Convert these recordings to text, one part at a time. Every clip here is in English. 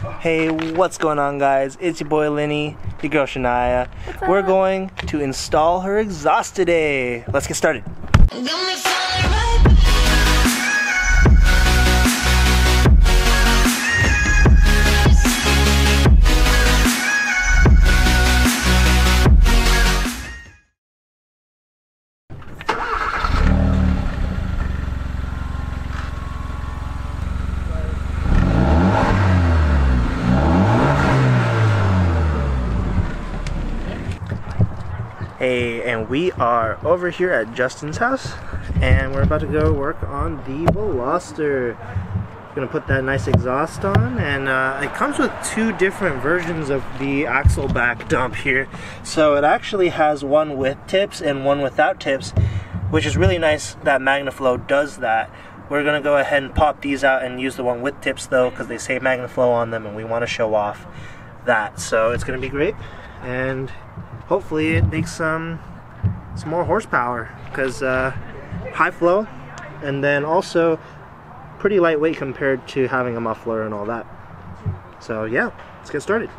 Hey, what's going on, guys? It's your boy Linny, your girl Shania. We're going to install her exhaust today. Let's get started. Hey, and we are over here at Justin's house, and we're about to go work on the Veloster. Gonna put that nice exhaust on, and uh, it comes with two different versions of the axle back dump here. So it actually has one with tips and one without tips, which is really nice that MagnaFlow does that. We're gonna go ahead and pop these out and use the one with tips though, because they say MagnaFlow on them, and we want to show off that. So it's gonna be great, and hopefully it makes some some more horsepower because uh, high flow and then also pretty lightweight compared to having a muffler and all that. So yeah let's get started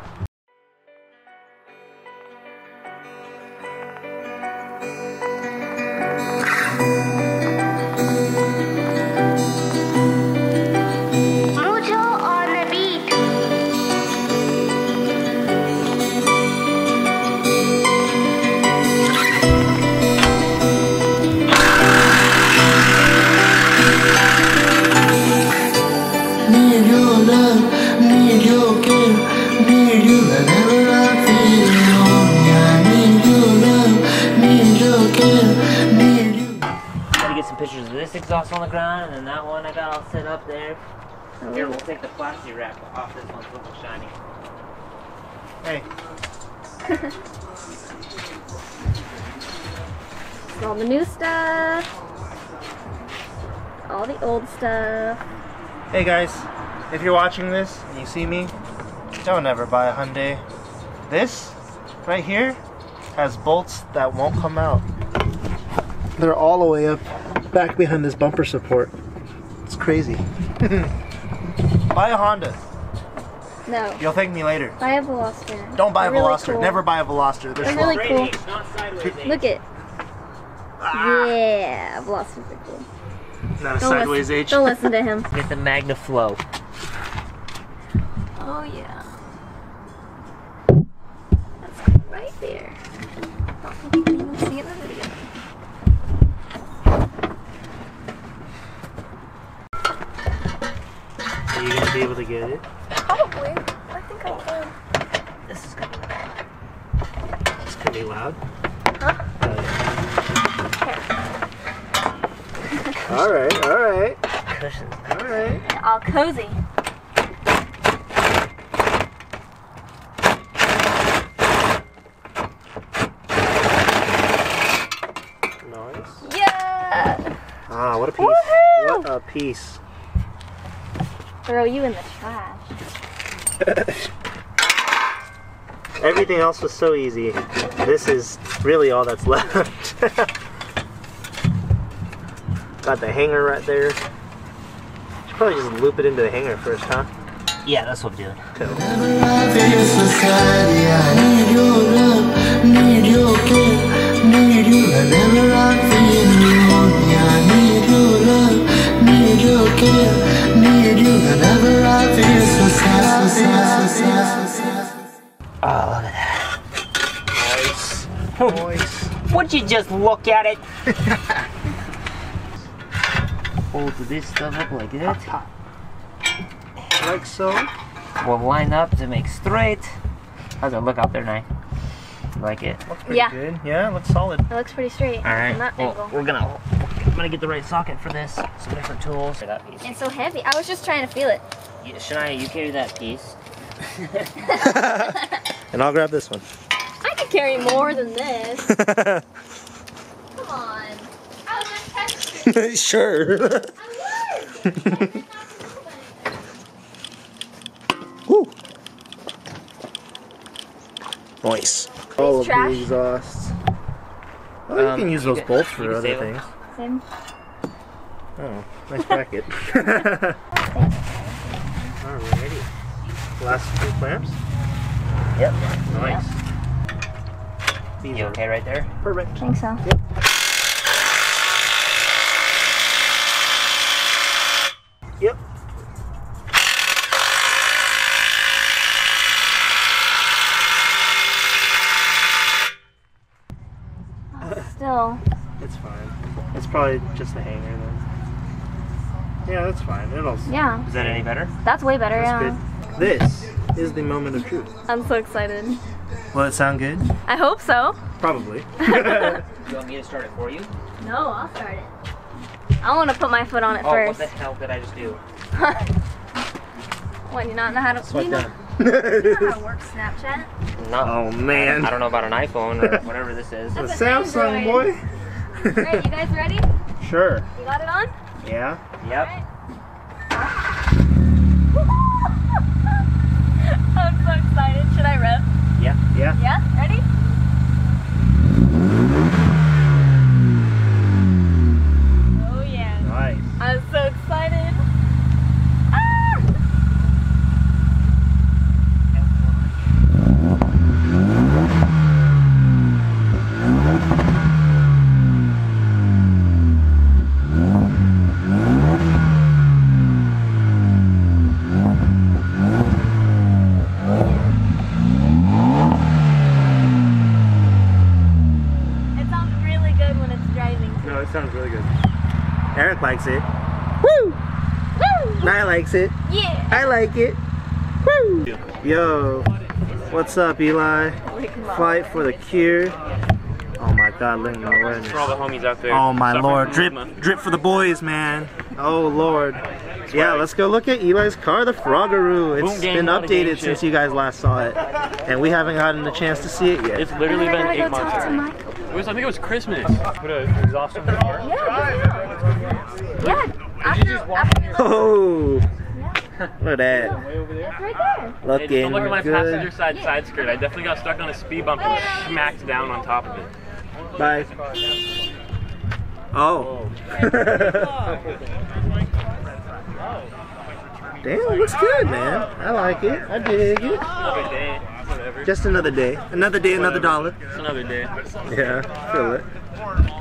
exhaust on the ground, and then that one I got all set up there. Oh. Here, we'll take the plastic wrap off this one's looking shiny. hey All the new stuff. All the old stuff. hey guys if you're watching this and you see me don't ever buy a Hyundai this right here has bolts that won't come out they're all the way up back behind this bumper support it's crazy buy a Honda No. you'll thank me later Buy a Veloster. Don't buy a They're really Veloster. cool. Never buy a Veloster. They're They're really cool. Straight H, not sideways H. Look it. Ah. Yeah, Velosters are cool. Not a Don't sideways listen, H. Don't listen to him. Get the MagnaFlow. Oh yeah. That's right there. Be able to get it? Probably. I think I can. This is gonna be It's gonna be loud. Huh? all right, all right, cushions. all right. All cozy. Nice. Yeah. Ah, what a piece. What a piece. Throw you in the trash. Everything else was so easy. This is really all that's left. Got the hanger right there. Should probably just loop it into the hanger first, huh? Yeah, that's what I'm doing. Cool. Oh, look at that. Nice. Nice. Would you just look at it? Hold this stuff up like that. Like so. We'll line up to make straight. How's it look out there, Nye? Like it? Looks pretty Yeah. good. Yeah, looks solid. It looks pretty straight. All right. From that Well, we're gonna. I'm gonna get the right socket for this. Some different tools. That piece. It's so heavy. I was just trying to feel it. You, Shania, you carry that piece. And I'll grab this one. I could carry more than this. Come on. I was just texting. sure. I was. Woo. Nice. All of trash? the exhausts. Well, you Um, can use those bolts for other things. Same. Oh, nice bracket. Alrighty. Last two clamps. Yep. Nice. These You okay right there? perfect. I think so. Yep. Oh, still. It's fine. It's probably just the hanger then. Yeah, that's fine. It'll. Yeah. Is that any better? That's way better, That's yeah. good. This is the moment of truth. I'm so excited. Will it sound good? I hope so. Probably. You want me to start it for you? No, I'll start it. I want to put my foot on it Oh, what the hell did I just do? what, you not know how to, Swipe you know, down. you know how to work Snapchat? No. oh man. I don't know about an iPhone or whatever this is. The That's an Samsung Android. boy. Alright, you guys ready? sure. You got it on? Yeah. Yep. I'm so excited. Should I Yep. Yeah. Yeah? Ready? Oh yeah. Nice. I'm so excited. Ah! It sounds really good when it's driving. No, it sounds really good. Eric likes it. Woo! I likes it. Yeah! I like it. Woo! Yo, what's up, Eli? Fight for the cure. Oh my God, look at my awareness. For all the homies out there. Oh my lord, drip, drip for the boys, man. Oh lord. Yeah, let's go look at Eli's car, the Froggeroo. It's Boom gang, been lot of updated shit. since you guys last saw it, and we haven't gotten a chance to see it yet. It's literally And then been I eight gotta go months talk to already. Michael. It was, I think it was Christmas. Put an exhaust on the car. Yeah, yeah. After, after, Oh, look at that. Way over there. right there. Hey, don't look at my passenger good. side side skirt. I definitely got stuck on a speed bump and smacked down on top of it. Bye. Oh. Damn, looks good, man. I like it. I dig it. Another. Whatever. Just another day. Another day, another Whatever. dollar. It's another day. Yeah, feel it.